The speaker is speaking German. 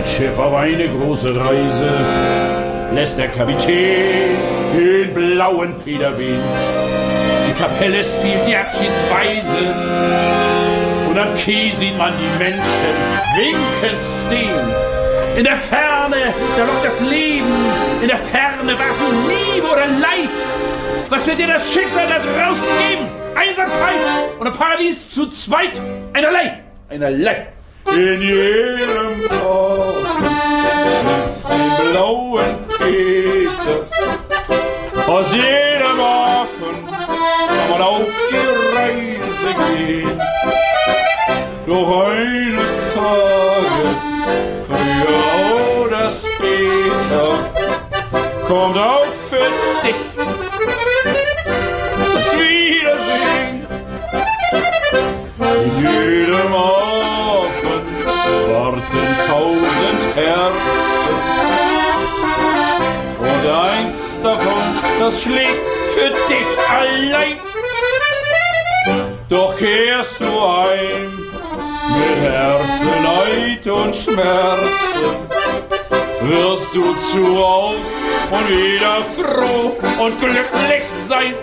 Ein Schiff auf eine große Reise lässt der Kapitän den blauen Peter wehen. Die Kapelle spielt die Abschiedsweise und am Quai sieht man die Menschen winkend stehen. In der Ferne, da lockt das Leben. In der Ferne warten Liebe oder Leid. Was wird dir das Schicksal da draußen geben? Einsamkeit und ein Paradies zu zweit. Einerlei, einerlei. In jedem gibt's blauen Peter. Aus jedem Hafen kann man auf die Reise gehen. Doch eines Tages, früher oder später, kommt auch für dich davon, das schlägt für dich allein. Doch kehrst du ein mit Herzenleid und Schmerzen, wirst du zu Haus und wieder froh und glücklich sein.